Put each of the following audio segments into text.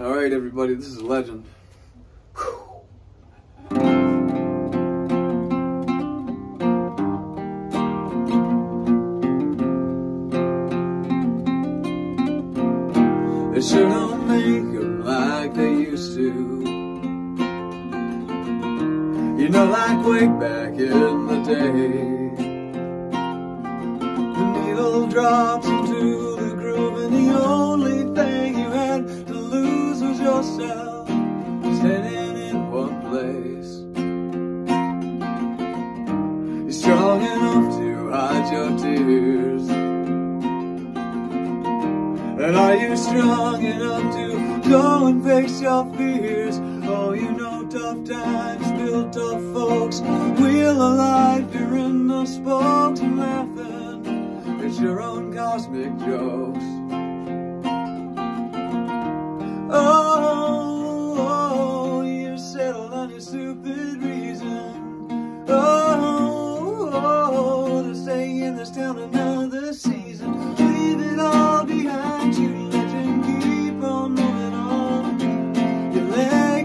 All right, everybody, this is Legend. They sure don't make them like they used to. You know, like way back in the day. The needle drops into And are you strong enough to go and face your fears? Oh, you know tough times build tough folks. Wheel of life, you're in the spokes and laughing. It's your own cosmic jokes.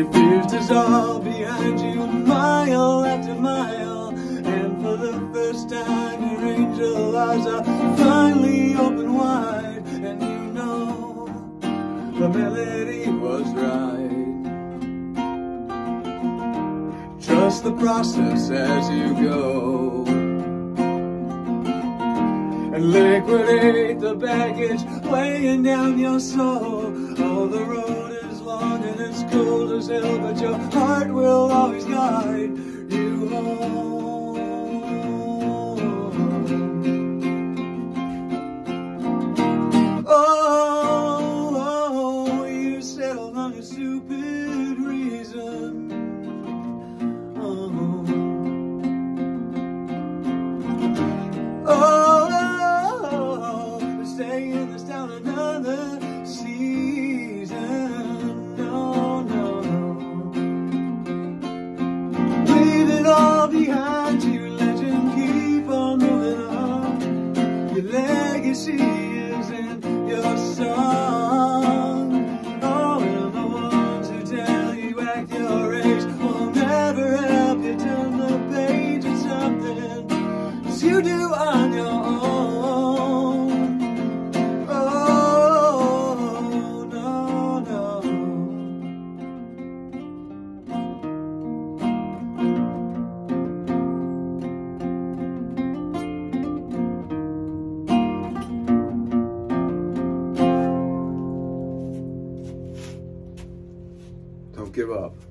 Your fears all behind you mile after mile. And for the first time, your angel eyes are finally open wide. And you know the melody was right. Trust the process as you go and liquidate the baggage weighing down your soul. Oh, the road is long and it's cold as hell, but your heart will always guide you home. Give up.